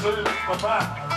Papá.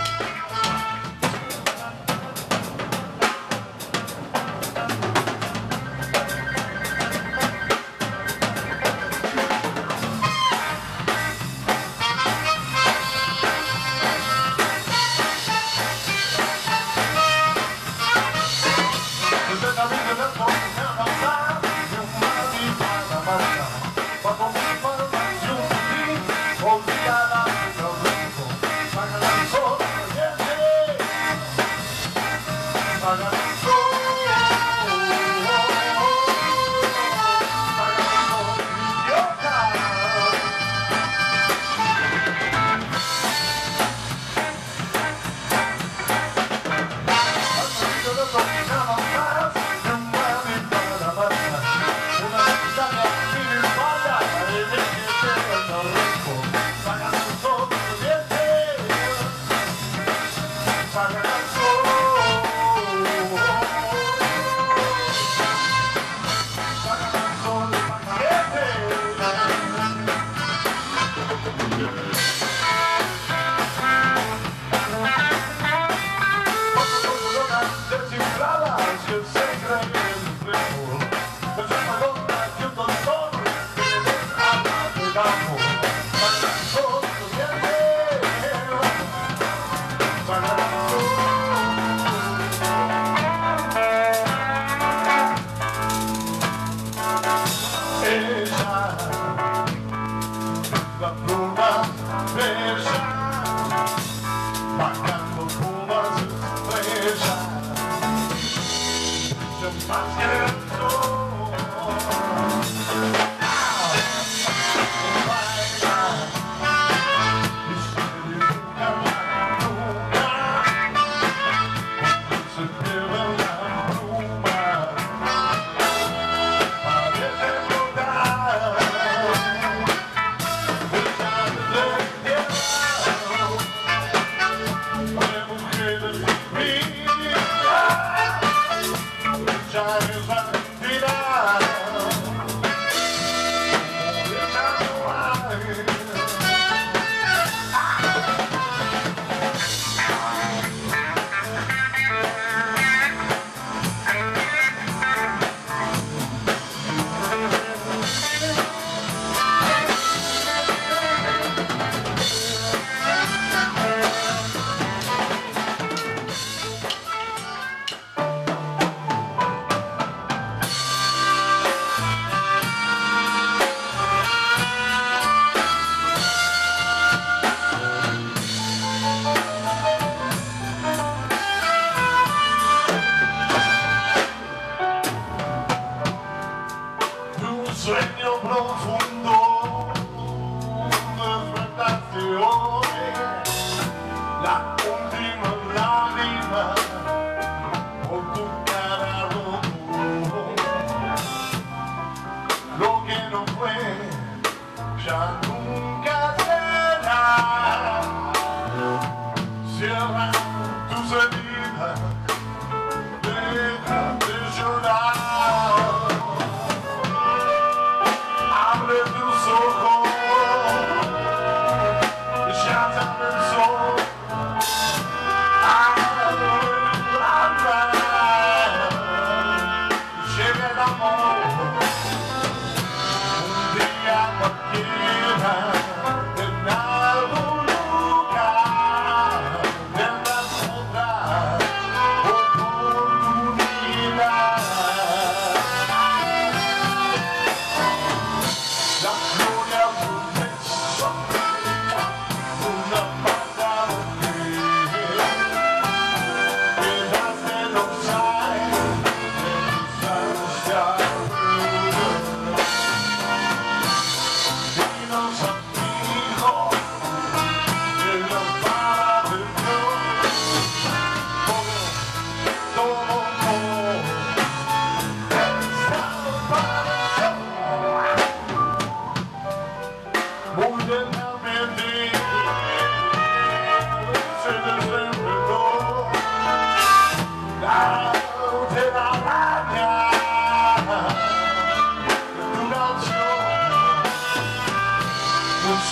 la pluma versa. Berlin.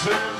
Sé